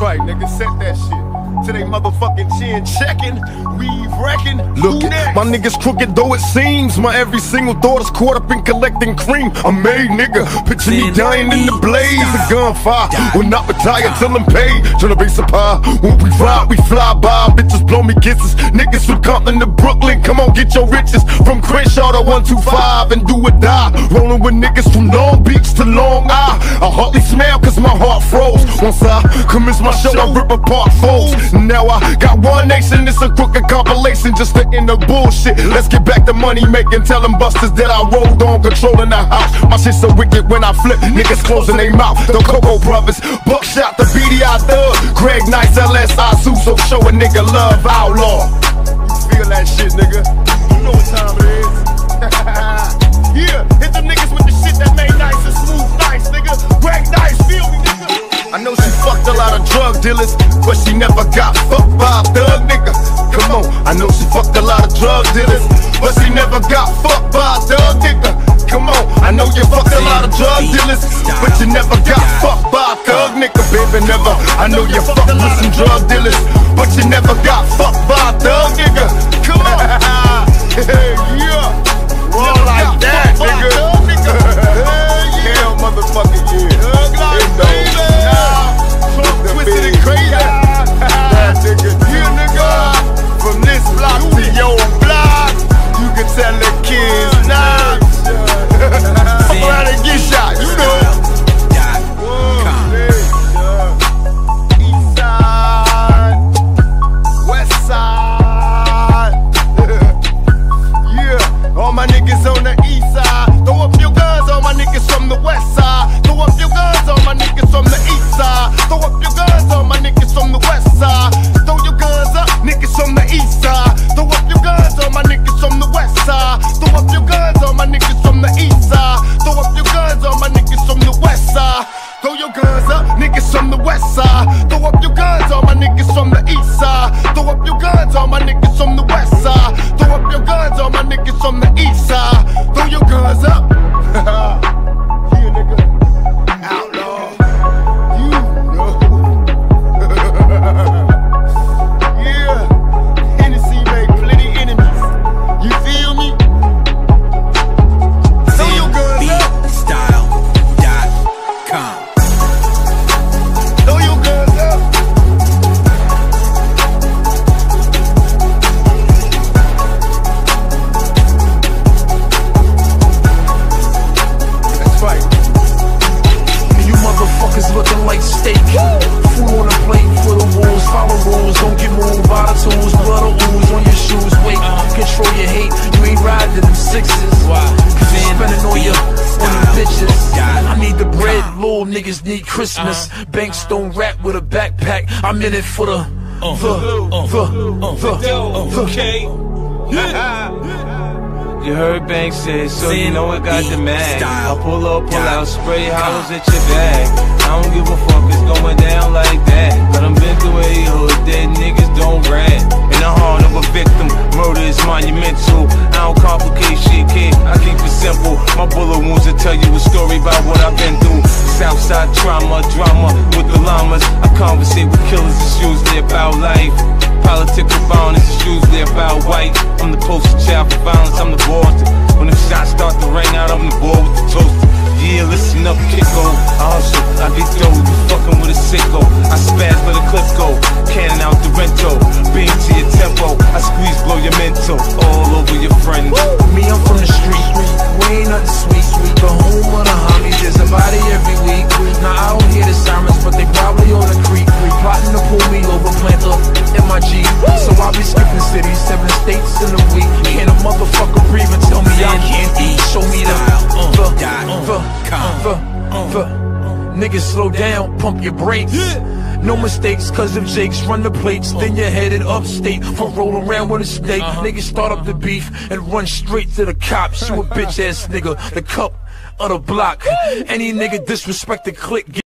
right, nigga. Set that shit. To they motherfucking chin checking, weave wrecking. Look it, my niggas crooked though it seems. My every single thought is caught up in collecting cream. I'm made, nigga. Picture me dying in the blaze of gunfire. Will not retire till I'm paid. Tryna be supply. When we ride, we fly by. Bitches blow me kisses. Niggas from Compton to Brooklyn. Come on, get your riches. From Crenshaw to 125 and do or die. Rolling with niggas from Long Beach to Long Isle. I hardly smell cause my heart froze. Once I commence my show, I rip apart foes. Now I got one nation, it's a crooked compilation just to end the bullshit. Let's get back to money making, tell them busters that I rolled on, controlling the house. My shit so wicked when I flip, niggas closing their mouth. The Cocoa Brovaz, Buckshot, the BDI Thug, Greg Nice, LSI, so show a nigga love outlaw. You feel that shit, nigga? You know what time it is. Dealers, but she never got fucked by a thug nigga. Come on, I know she fucked a lot of drug dealers, but she never got fucked by a thug nigga. Come on, I know you fucked a lot of drug dealers, but you never got fucked by a thug nigga, baby. Never. I know you fucked with some drug dealers, but you never got fucked by a thug nigga. Come on, Throw up your guns, all my niggas from the east side. Throw up your guns, all my niggas from the west side. Throw up your guns, all my niggas from the east side. Throw your guns niggas need Christmas. Banks don't rap with a backpack. I'm in it for the the the the the. Okay. You heard Banks say, so you know it got the mag. style, I pull up, pull out, spray com. hollows at your bag. I don't give a fuck, it's going down like that. But I'm been through a hood, dead niggas don't rat. In the heart of a victim, murder is monumental. Conversate with killers, it's usually about life. Political violence is usually about white. I'm the poster child for violence, I'm the boss. When the shots start to ring out, I'm the boy with the toaster. Yeah, listen up, kicko. I hustle, I get dough, you fucking with a sicko. I spaz for the clip go, cannon out the rento. Beam to your tempo, I squeeze, blow your mental. All over your friends. Me, I'm from the street. We ain't nothing sweet, sweet. The home of the homies. There's a body every week. Now I don't hear the sirens, but they probably my Jeep. So I be skipping cities, seven states in a week. Can't a motherfucker breathe and tell me I can't eat. Show me the the the the the. Niggas slow down, pump your brakes. No mistakes, cause if Jakes run the plates, then you're headed upstate for roll around with a snake. Niggas start up the beef and run straight to the cops. You a bitch ass nigga, the cup of the block. Any nigga disrespect the click.